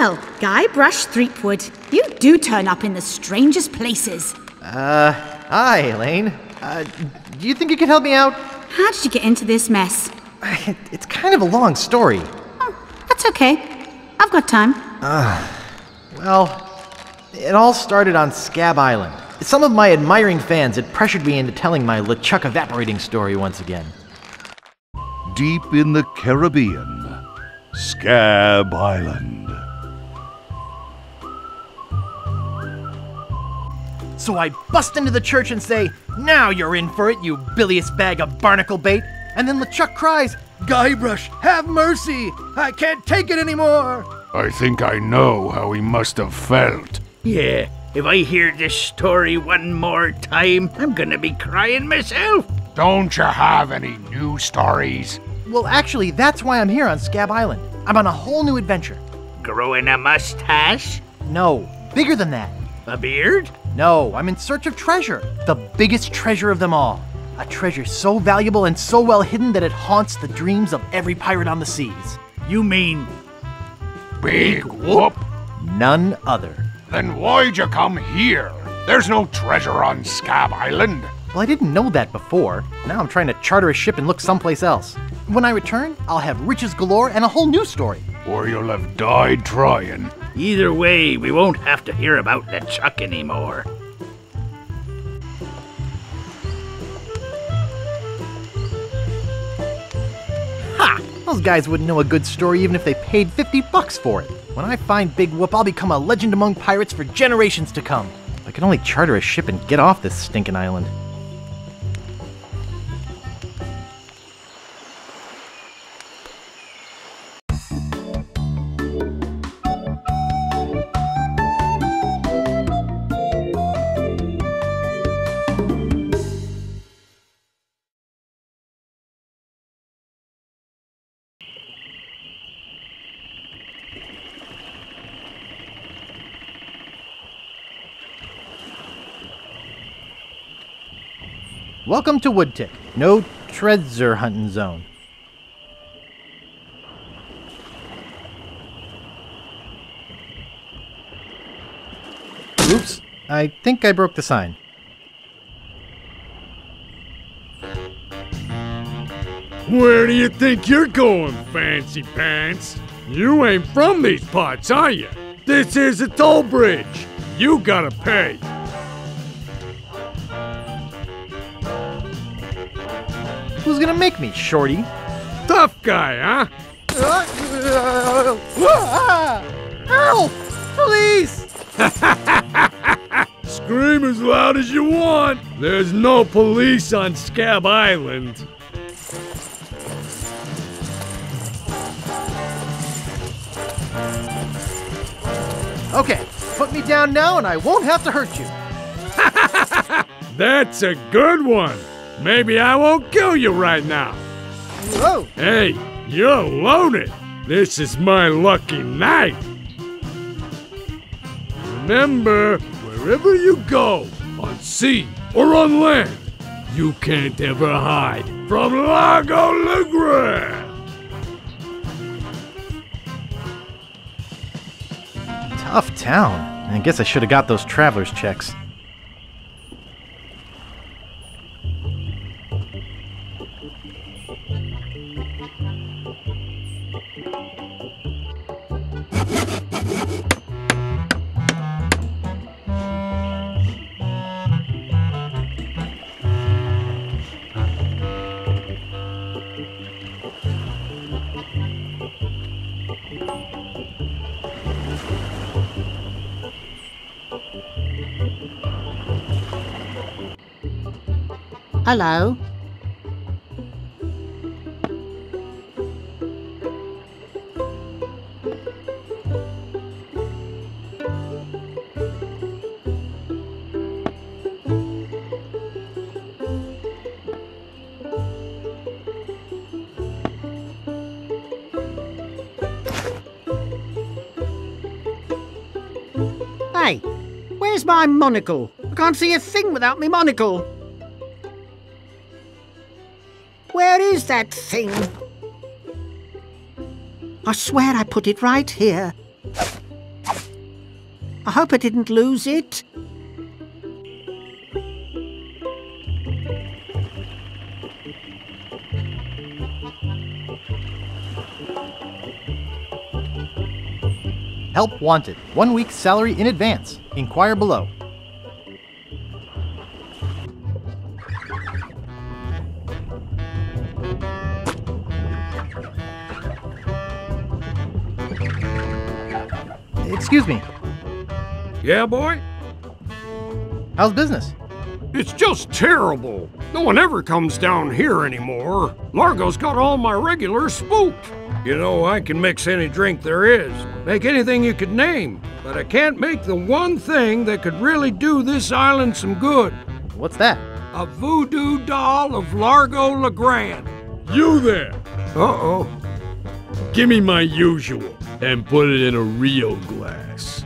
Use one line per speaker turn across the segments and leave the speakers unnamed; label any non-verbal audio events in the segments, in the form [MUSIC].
Well, Guybrush Threepwood, you do turn up in the strangest places.
Uh, hi, Elaine. Uh, do you think you could help me out?
How did you get into this mess? [SIGHS]
It's kind of a long story.
Oh, That's okay. I've got time.
Well, it all started on Scab Island. Some of my admiring fans had pressured me into telling my LeChuck evaporating story once again.
Deep in the Caribbean, Scab Island.
So I bust into the church and say, Now you're in for it, you bilious bag of barnacle bait. And then LeChuck cries, Guybrush, have mercy! I can't take it anymore!
I think I know how he must have felt.
Yeah, if I hear this story one more time, I'm gonna be crying myself.
Don't you have any new stories?
Well, actually, that's why I'm here on Scab Island. I'm on a whole new adventure.
Growing a mustache?
No, bigger than that.
A beard?
No, I'm in search of treasure. The biggest treasure of them all. A treasure so valuable and so well hidden that it haunts the dreams of every pirate on the seas.
You mean
Big whoop?
None other.
Then why'd you come here? There's no treasure on Scab Island.
Well, I didn't know that before. Now I'm trying to charter a ship and look someplace else. When I return, I'll have riches galore and a whole new story.
Or you'll have died trying.
Either way, we won't have to hear about LeChuck anymore.
Ha! Those guys wouldn't know a good story even if they paid 50 bucks for it. When I find Big Whoop, I'll become a legend among pirates for generations to come. I can only charter a ship and get off this stinking island. Welcome to Woodtick. No treasure hunting zone. Oops, I think I broke the sign.
Where do you think you're going, fancy pants? You ain't from these parts, are you? This is a toll bridge. You gotta pay.
Who's gonna make me, Shorty?
Tough guy, huh?
Uh, help! Police! [LAUGHS]
Scream as loud as you want. There's no police on Scab Island.
Okay, put me down now and I won't have to hurt you. [LAUGHS]
That's a good one. Maybe I won't kill you right now.
Whoa!
Hey, you're loaded. This is my lucky night. Remember, wherever you go, on sea or on land, you can't ever hide from Largo Legrand.
Tough town. I guess I should have got those traveler's checks.
Hello. My monocle? I can't see a thing without my monocle. Where is that thing? I swear I put it right here. I hope I didn't lose it.
Help wanted. One week's salary in advance. Inquire below. Excuse me.
Yeah, boy?
How's business?
It's just terrible. No one ever comes down here anymore. Largo's got all my regulars spooked. You know, I can mix any drink there is, make anything you could name, but I can't make the one thing that could really do this island some good.
What's that?
A voodoo doll of Largo LeGrand. You there! Uh-oh. Give me my usual, and put it in a real glass.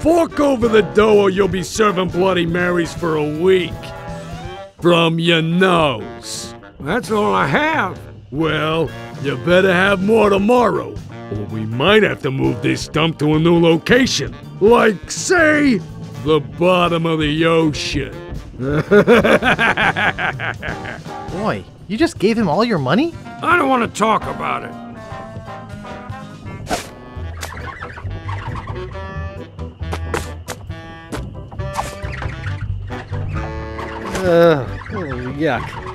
Fork over the dough or you'll be serving Bloody Marys for a week. From your nose. That's all I have. Well, you better have more tomorrow, or we might have to move this stump to a new location. Like, say, the bottom of the ocean. [LAUGHS]
Boy, you just gave him all your money?
I don't want to talk about it.
Ugh, oh, yuck.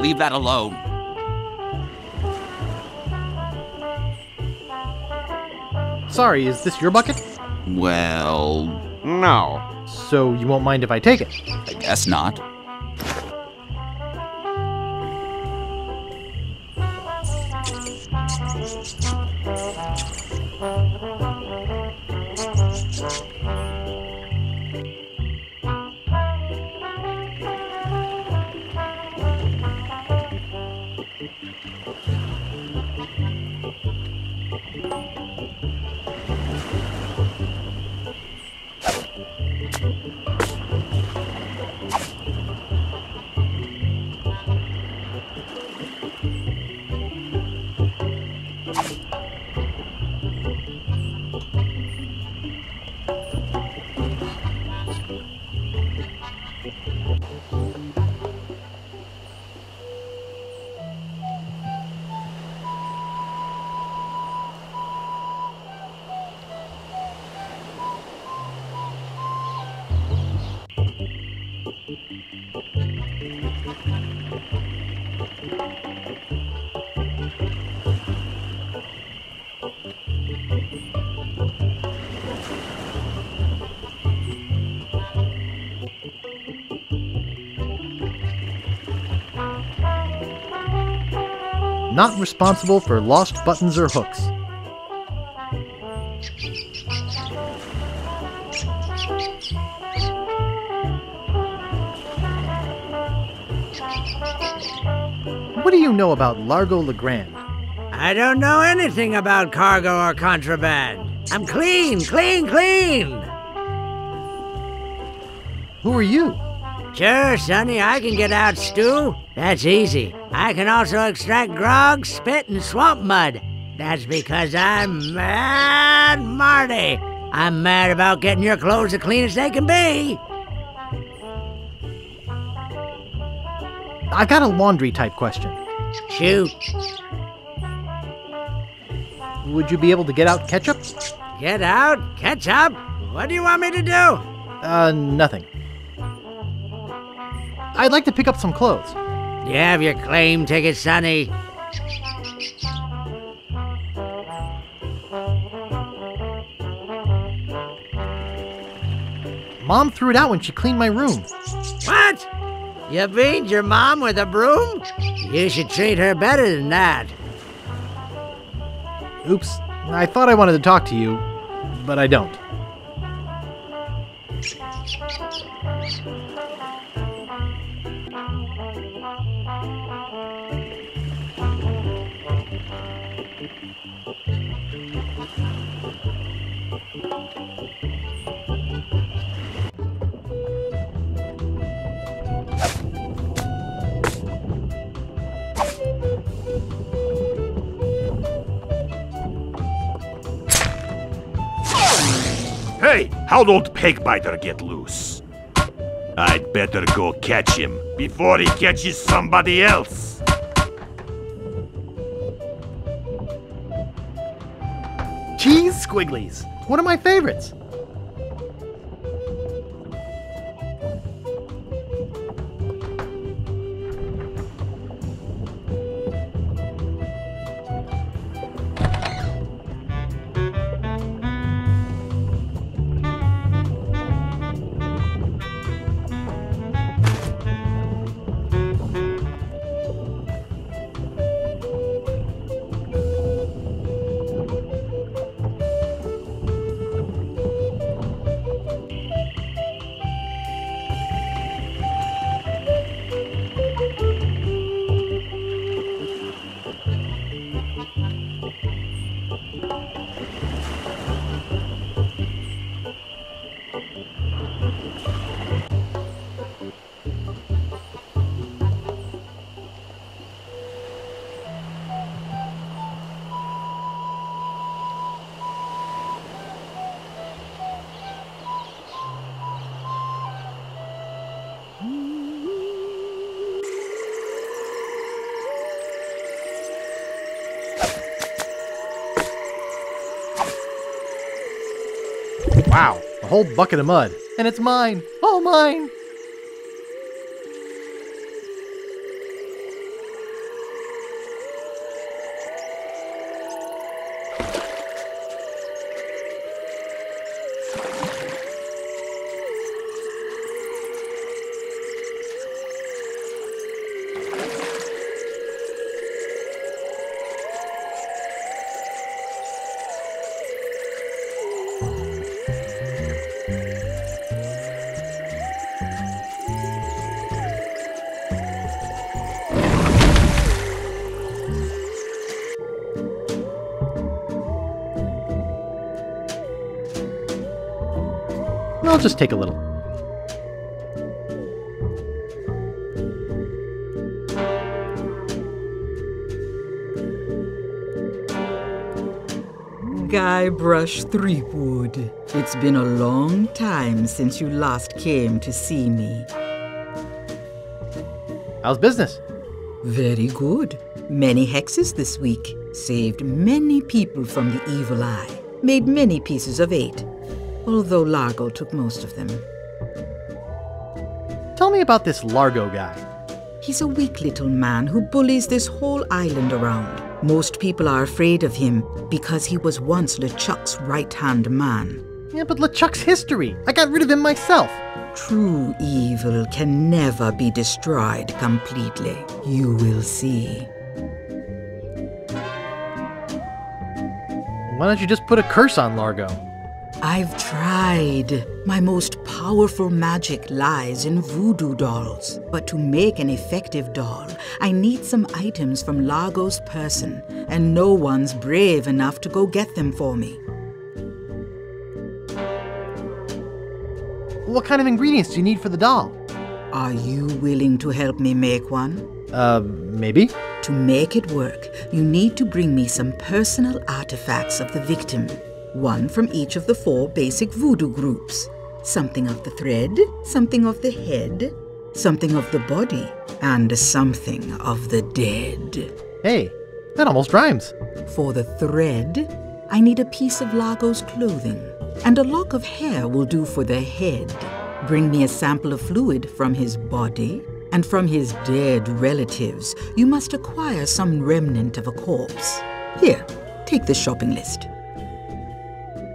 Leave that alone.
Sorry, is this your bucket?
Well,
No.
So you won't mind if I take it?
I guess not.
Not responsible for lost buttons or hooks. What do you know about Largo Legrand?
I don't know anything about cargo or contraband. I'm clean, clean, clean.
Who are you?
Sure, Sonny, I can get out stew. That's easy. I can also extract grog, spit, and swamp mud. That's because I'm Mad Marty. I'm mad about getting your clothes as clean as they can be.
I got a laundry type question.
Shoot.
Would you be able to get out ketchup?
Get out, Ketchup? What do you want me to do?
Uh, nothing. I'd like to pick up some clothes.
You have your claim ticket, Sonny.
Mom threw it out when she cleaned my room.
What? You beat your mom with a broom? You should treat her better than that.
Oops. I thought I wanted to talk to you, but I don't.
How'd old Pegbiter get loose? I'd better go catch him before he catches somebody else.
Cheese squigglies. One of my favorites. Whole bucket of mud. And it's mine. All mine. Just take a little.
Guybrush Threepwood. It's been a long time since you last came to see me.
How's business?
Very good. Many hexes this week. Saved many people from the evil eye. Made many pieces of eight. Although Largo took most of them.
Tell me about this Largo guy.
He's a weak little man who bullies this whole island around. Most people are afraid of him because he was once LeChuck's right hand man.
Yeah, but LeChuck's history. I got rid of him myself.
True evil can never be destroyed completely. You will see.
Why don't you just put a curse on Largo?
I've tried. My most powerful magic lies in voodoo dolls. But to make an effective doll, I need some items from Largo's person, and no one's brave enough to go get them for me.
What kind of ingredients do you need for the doll?
Are you willing to help me make one?
Uh, maybe?
To make it work, you need to bring me some personal artifacts of the victim. One from each of the four basic voodoo groups. Something of the thread, something of the head, something of the body, and something of the dead.
Hey, that almost rhymes.
For the thread, I need a piece of Largo's clothing, and a lock of hair will do for the head. Bring me a sample of fluid from his body, and from his dead relatives, you must acquire some remnant of a corpse. Here, take the shopping list.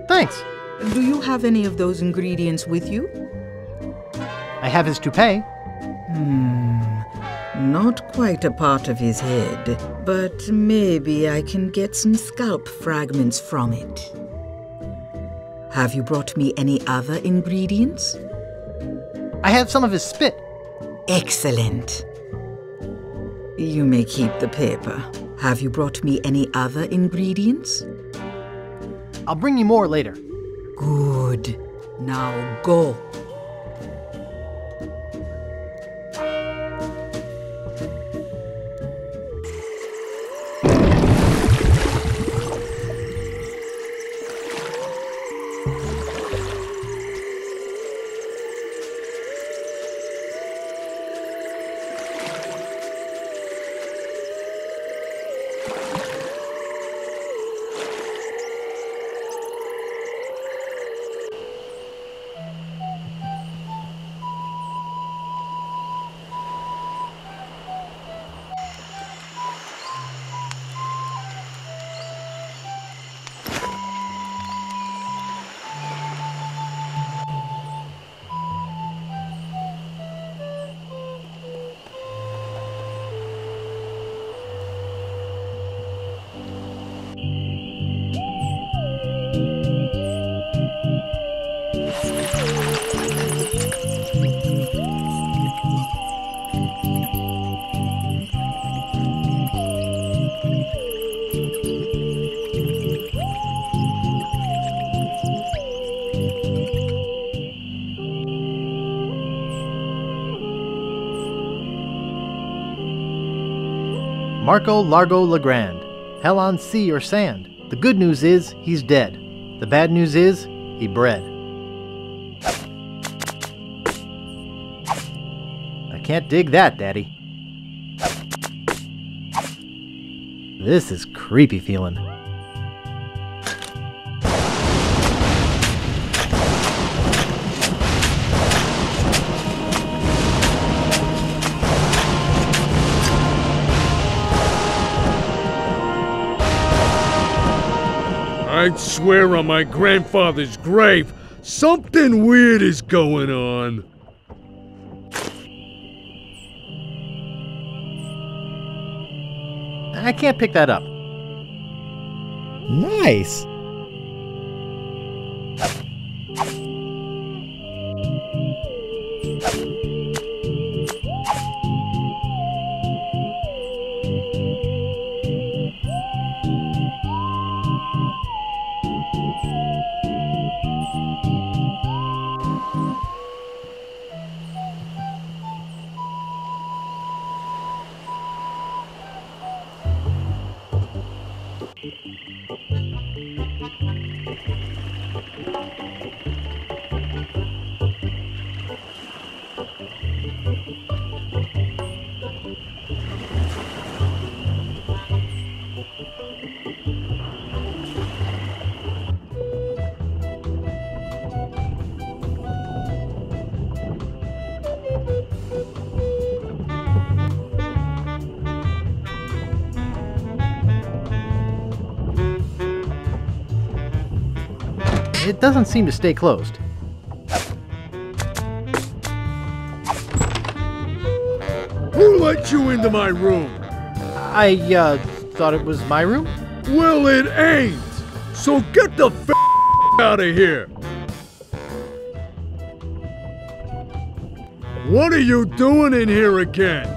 Thanks.
Do you have any of those ingredients with you?
I have his toupee.
Hmm, not quite a part of his head, but maybe I can get some scalp fragments from it. Have you brought me any other ingredients?
I have some of his spit.
Excellent. You may keep the paper. Have you brought me any other ingredients?
I'll bring you more later.
Good. Now go.
Marco Largo Legrand. Hell on sea or sand. The good news is he's dead. The bad news is he bred. I can't dig that, Daddy. This is creepy feeling.
I'd swear on my grandfather's grave, something weird is going on.
I can't pick that up. Nice. It doesn't seem to stay closed.
Who let you into my room?
I, uh, thought it was my room?
Well, it ain't. So get the f out of here. What are you doing in here again?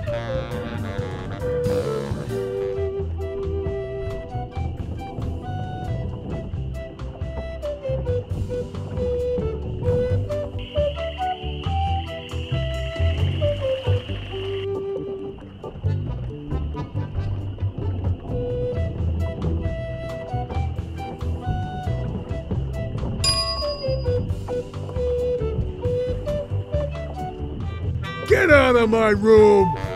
Get out of my room!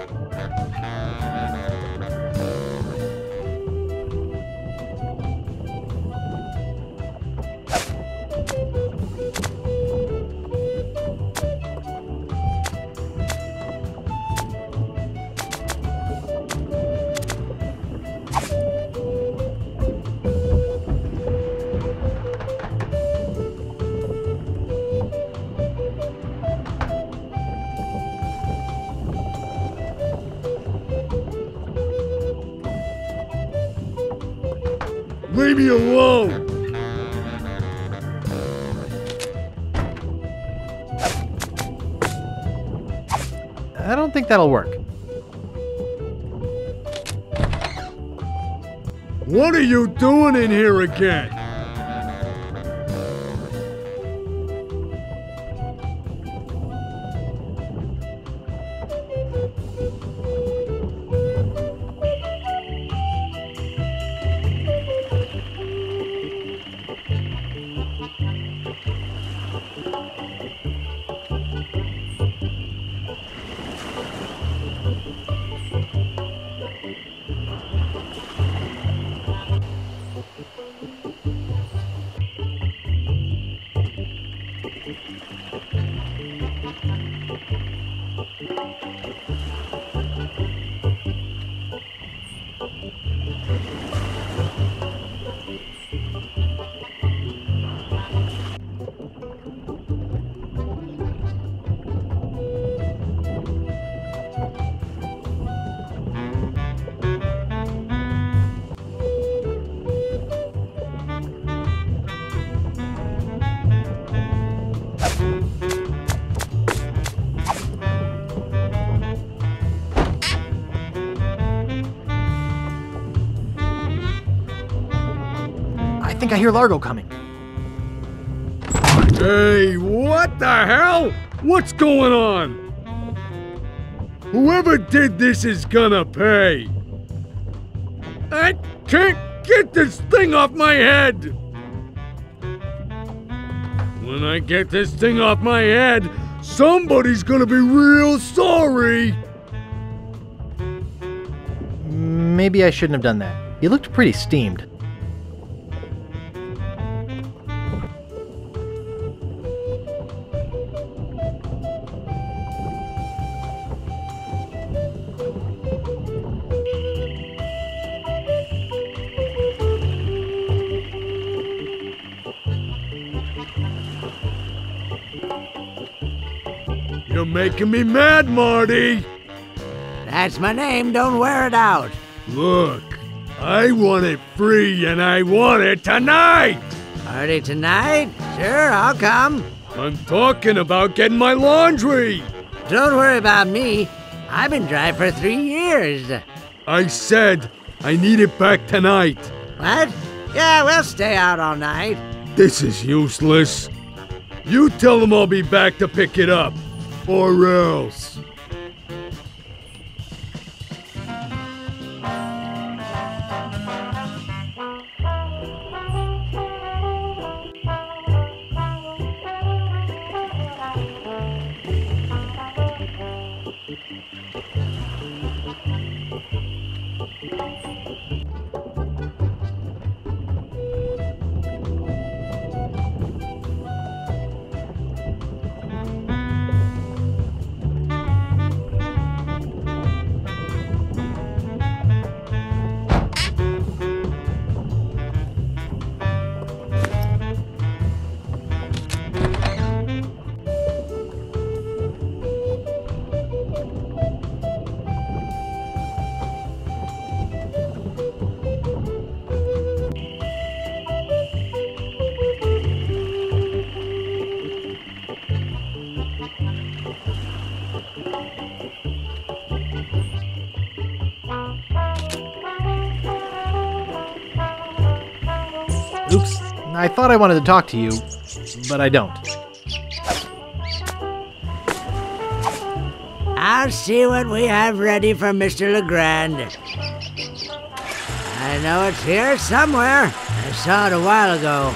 That'll work.
What are you doing in here again?
Think I hear Largo coming.
Hey, what the hell? What's going on? Whoever did this is gonna pay. I can't get this thing off my head. When I get this thing off my head, somebody's gonna be real sorry.
Maybe I shouldn't have done that. He looked pretty steamed.
You're making me mad, Marty.
That's my name. Don't wear it out.
Look, I want it free and I want it tonight.
Party tonight? Sure, I'll come.
I'm talking about getting my laundry.
Don't worry about me. I've been dry for three years.
I said I need it back tonight.
What? Yeah, we'll stay out all night.
This is useless. You tell them I'll be back to pick it up. Or else.
I thought I wanted to talk to you, but I don't.
I'll see what we have ready for Mr. Legrand. I know it's here somewhere. I saw it a while ago.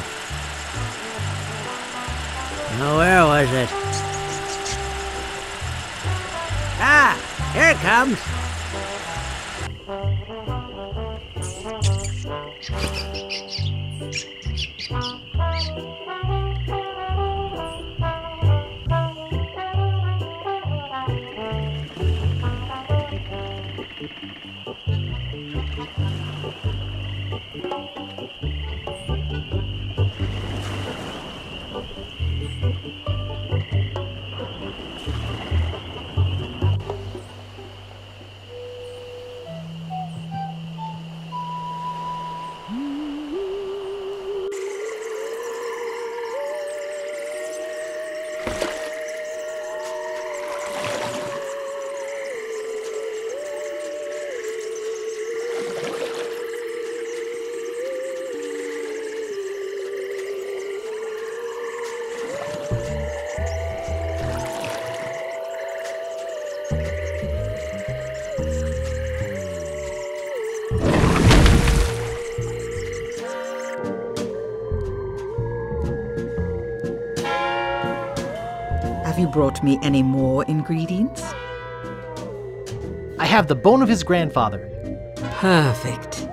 Now, where was it? Ah, here it comes.
Brought me any more ingredients?
I have the bone of his grandfather.
Perfect.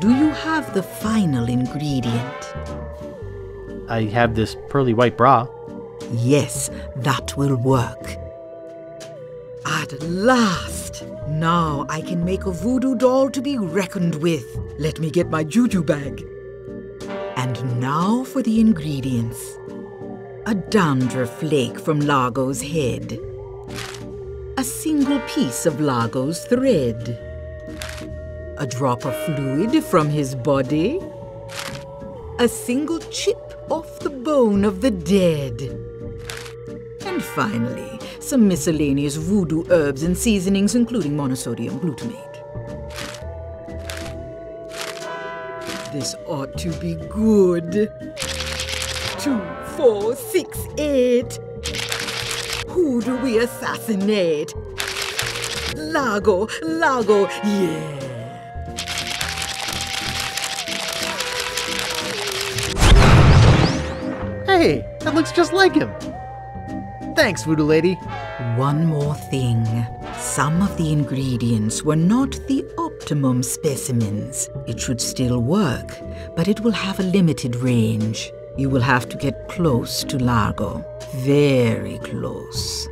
Do you have the final ingredient?
I have this pearly white bra.
Yes, that will work. At last! Now I can make a voodoo doll to be reckoned with. Let me get my juju bag. And now for the ingredients a dandruff flake from Largo's head, a single piece of Largo's thread, a drop of fluid from his body, a single chip off the bone of the dead. And finally, some miscellaneous voodoo herbs and seasonings, including monosodium glutamate. This ought to be good. Two, four, six, eight. Who do we assassinate? Largo, Largo, yeah.
Hey, that looks just like him. Thanks, Voodoo Lady.
One more thing. Some of the ingredients were not the optimum specimens. It should still work, but it will have a limited range. You will have to get close to Largo. Very close.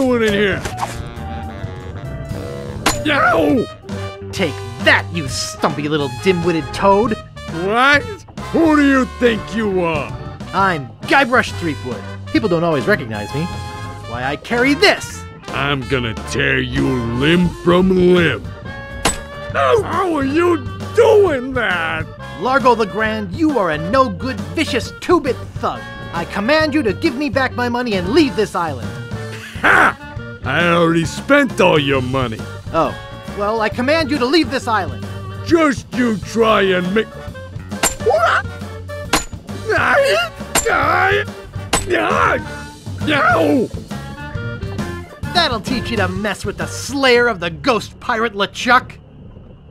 Doing in here? Yow!
Take that, you stumpy little dim-witted toad!
What? Who do you think you are?
I'm Guybrush Threepwood. People don't always recognize me. That's why I carry this!
I'm gonna tear you limb from limb. Oh, how are you doing that?
Largo LeGrand, you are a no-good, vicious two-bit thug. I command you to give me back my money and leave this island.
Ha! I already spent all your money.
Oh, well, I command you to leave this island.
Just you try and make. No!
That'll teach you to mess with the slayer of the ghost pirate LeChuck.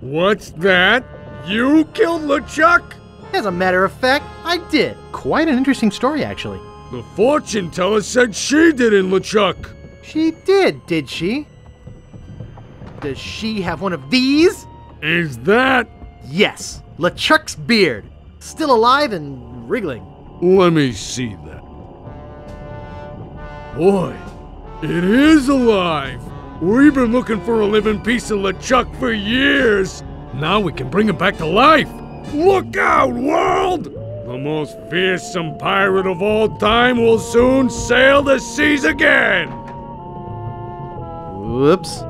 What's that? You killed LeChuck?
As a matter of fact, I did. Quite an interesting story, actually.
The fortune teller said she did in LeChuck.
She did, did she? Does she have one of these?
Is that?
Yes, LeChuck's beard. Still alive and wriggling.
Let me see that. Boy, It is alive! We've been looking for a living piece of LeChuck for years! Now we can bring him back to life! Look out, world! The most fearsome pirate of all time will soon sail the seas again!
Whoops.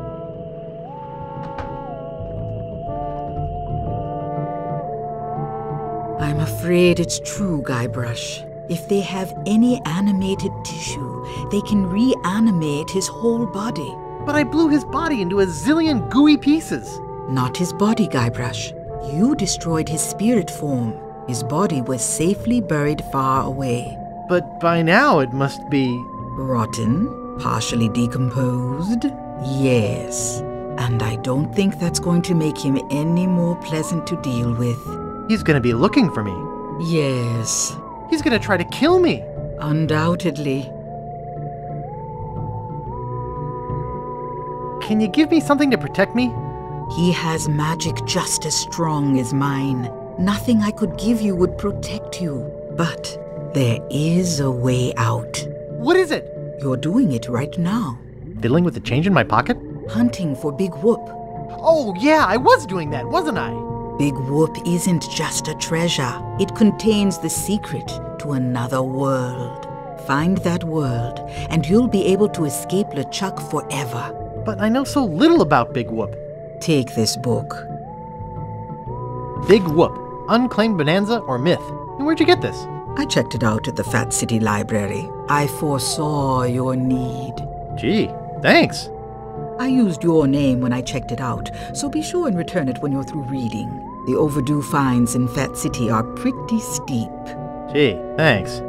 I'm afraid it's true, Guybrush. If they have any animated tissue, they can reanimate his whole body.
But I blew his body into a zillion gooey pieces.
Not his body, Guybrush. You destroyed his spirit form. His body was safely buried far away.
But by now it must be.
Rotten? Partially decomposed? Yes. And I don't think that's going to make him any more pleasant to deal with.
He's gonna be looking for me.
Yes,
He's gonna try to kill me.
undoubtedly.
Can you give me something to protect me?
He has magic just as strong as mine. Nothing I could give you would protect you. But there is a way out.
What is it?
You're doing it right now.
Fiddling with the change in my pocket?
Hunting for Big Whoop.
Oh, yeah, I was doing that, wasn't I?
Big Whoop isn't just a treasure, it contains the secret to another world. Find that world, and you'll be able to escape LeChuck forever.
But I know so little about Big Whoop.
Take this book.
Big Whoop, Unclaimed Bonanza or Myth. And where'd you get this?
I checked it out at the Phatt City Library. I foresaw your need.
Gee, thanks.
I used your name when I checked it out, so be sure and return it when you're through reading. The overdue fines in Phatt City are pretty steep.
Gee, thanks.